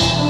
much.